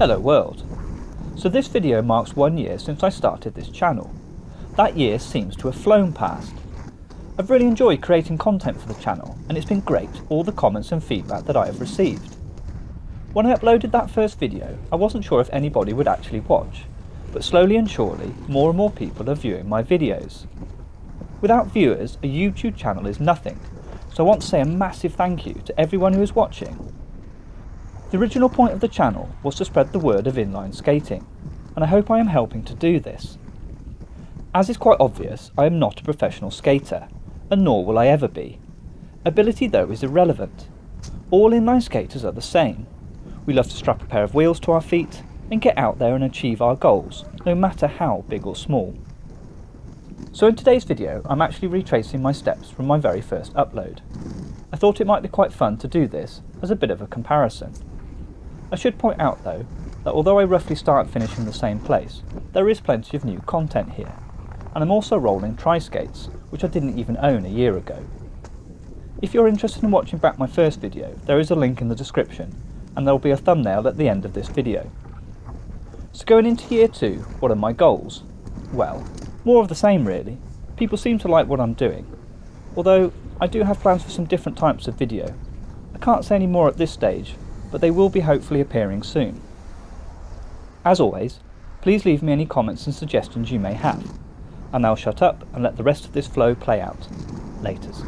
Hello world. So this video marks one year since I started this channel. That year seems to have flown past. I've really enjoyed creating content for the channel and it's been great all the comments and feedback that I have received. When I uploaded that first video I wasn't sure if anybody would actually watch, but slowly and surely more and more people are viewing my videos. Without viewers a YouTube channel is nothing, so I want to say a massive thank you to everyone who is watching. The original point of the channel was to spread the word of inline skating, and I hope I am helping to do this. As is quite obvious, I am not a professional skater, and nor will I ever be. Ability though is irrelevant. All inline skaters are the same. We love to strap a pair of wheels to our feet and get out there and achieve our goals, no matter how big or small. So in today's video, I'm actually retracing my steps from my very first upload. I thought it might be quite fun to do this as a bit of a comparison. I should point out though, that although I roughly start and finish in the same place, there is plenty of new content here. And I'm also rolling tri-skates, which I didn't even own a year ago. If you're interested in watching back my first video, there is a link in the description, and there will be a thumbnail at the end of this video. So going into year two, what are my goals? Well, more of the same really. People seem to like what I'm doing. Although, I do have plans for some different types of video. I can't say any more at this stage, but they will be hopefully appearing soon. As always, please leave me any comments and suggestions you may have, and I'll shut up and let the rest of this flow play out. Laters.